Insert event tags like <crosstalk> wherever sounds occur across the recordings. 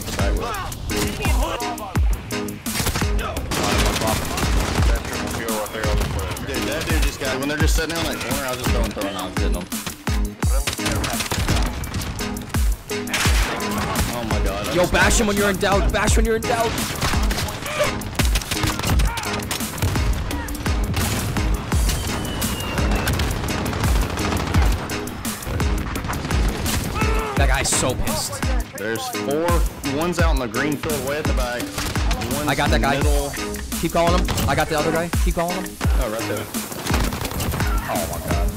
the when they're just sitting in that corner, I just them. Oh my god. Yo, bash him when you're in doubt. Bash when you're in doubt. That guy's so pissed. There's four. One's out in the green field way at the back. One's I got that guy. Middle. Keep calling him. I got the other guy. Keep calling him. Oh, right there. Oh my god.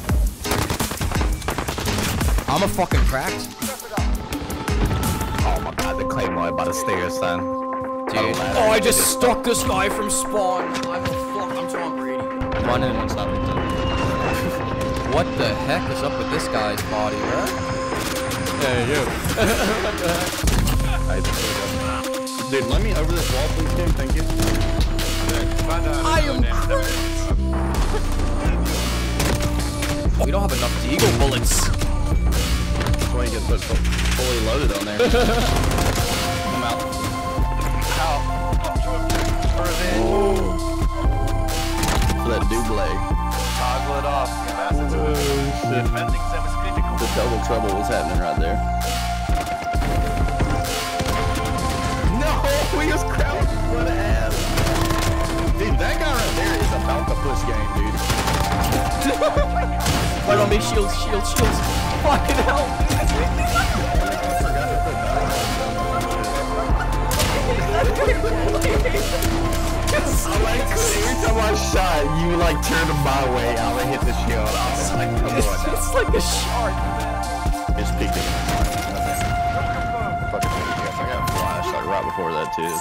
I'm a fucking cracked. Oh my god, the claymore by the stairs, son. Dude. Oh, I just stuck this guy from spawn. I'm a fuck. I'm Tom Brady. One in, one stopping. What the heck is up with this guy's body, bro? Hey, you. Dude, let me over this wall, please, Tim. Thank you. I am We don't have enough deagle bullets. That's why you get put fully loaded on there. Come out. For that double. Toggle it off. The double trouble was happening right there. No, <laughs> we was crouching. What a ass. Dude, that guy right there is about to push game, dude. <laughs> Right on me, shields, shields, shields. Fucking hell. <laughs> Every time I shot, you like turned my way. I would hit the shield. I was like, come on. It's like a shark. It's peeking. Fucking I got a flash like right before that too.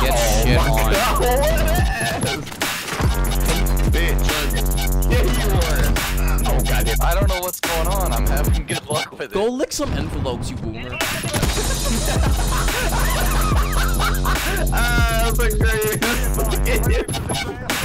Get shit on. Bitch. Yeah, you were. Oh god. I don't know what's going on. I'm having good luck with it. Go lick some envelopes, you boomer. <laughs> Ah, that's a great. <laughs> <laughs>